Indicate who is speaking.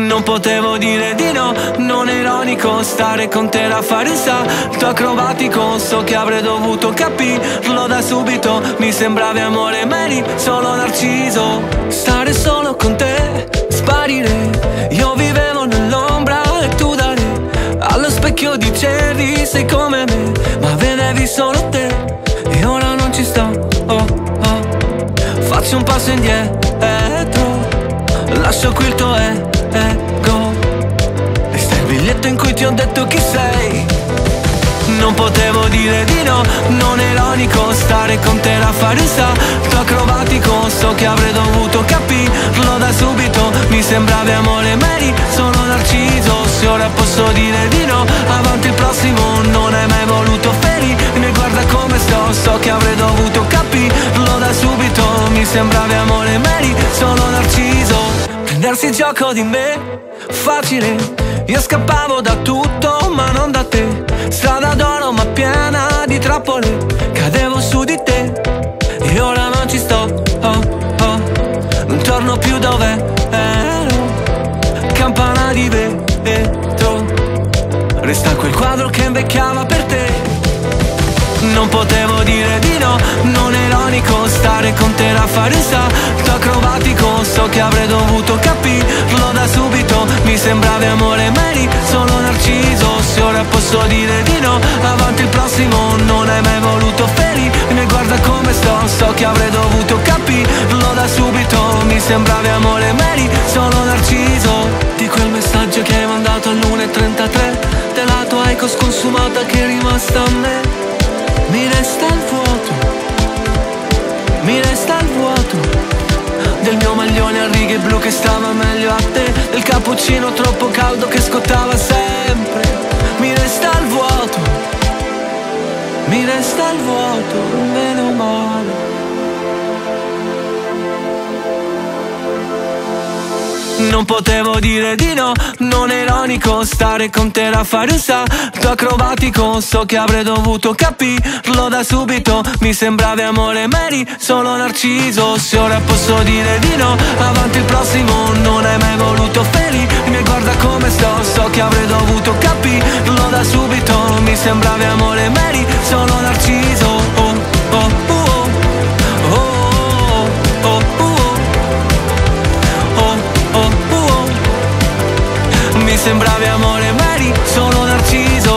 Speaker 1: Non potevo dire di no, non ironico Stare con te era fare salto acrobatico. So che avrei dovuto capirlo da subito. Mi sembravi amore meri, solo narciso. Stare solo con te, sparire. Io vivevo nell'ombra e tu da re Allo specchio dicevi sei come me Ma vedevi solo te. E ora non ci sto oh, oh. Faccio un passo indietro. Lascio qui il tuo ego E stai il biglietto in cui ti ho detto chi sei. Non potevo dire di no, non è ironico Stare con te era fare un salto acrobatico. So che avrei dovuto capirlo da subito. Mi sembravi amore meri, sono narciso Se ora posso dire di no, avanti il prossimo. Non hai mai voluto ferirmi, guarda come sto. So che avrei dovuto capirlo da subito. Mi sembravi amore Prendersi gioco di me, facile. Io scappavo da tutto ma non da te. Strada d'oro ma piena di trappole. Cadevo su di te. E ora non ci sto. Oh, oh. Non torno più dove ero. Campana di vetro. Resta quel quadro che invecchiava per te. Non potevo dire di no, non è ironico Stare con te era fare un salto acrobatico So che avrei dovuto sembravi amore meri, solo narciso. Se ora posso dire di no, avanti il prossimo. Non hai mai voluto ferirmi, guarda come sto. So che avrei dovuto capirlo da subito. Mi sembravi amore meri, solo narciso. Di quel messaggio che hai mandato all'1.33 Della tua eco sconsumata che è rimasta a me. Mi resta il vuoto, mi resta il vuoto Del mio maglione a righe blu che stava meglio a te cappuccino troppo caldo che scottava sempre. Mi resta il vuoto, mi resta il vuoto, meno male. Non potevo dire di no, non ironico Stare con te era fare un salto acrobatico. So che avrei dovuto capirlo da subito. Mi sembravi amore meri, solo narciso. Se ora posso dire di no, avanti il prossimo sembravi amore Mary, sono narciso. Oh, oh, oh, Mi sembravi amore Mary, sono narciso.